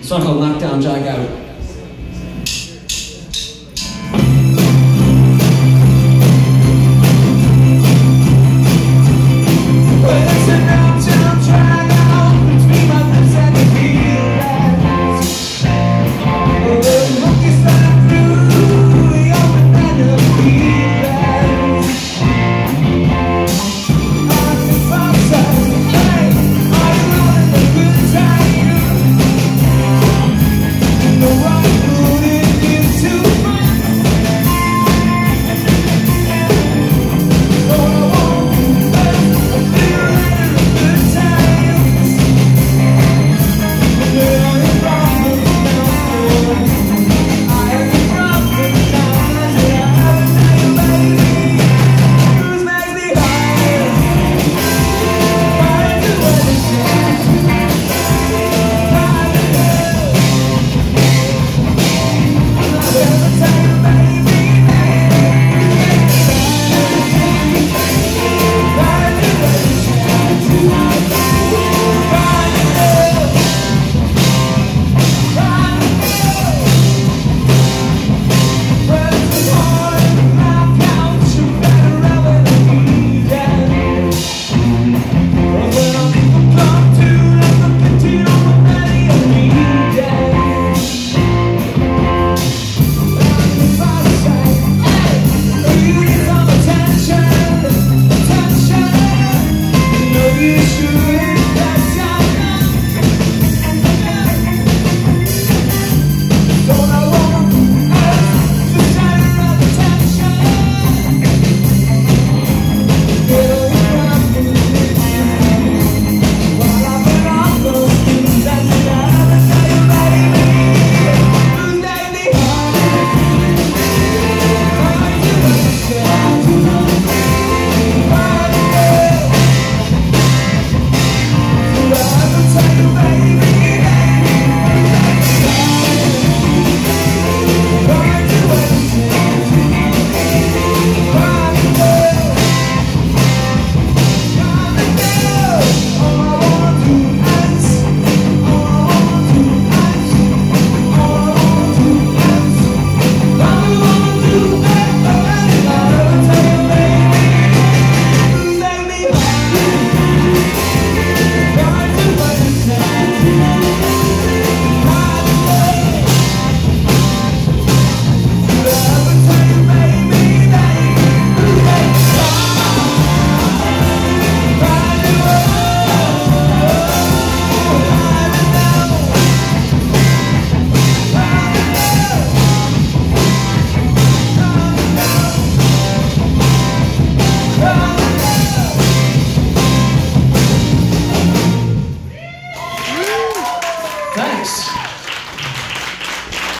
It's not called Knockdown Jog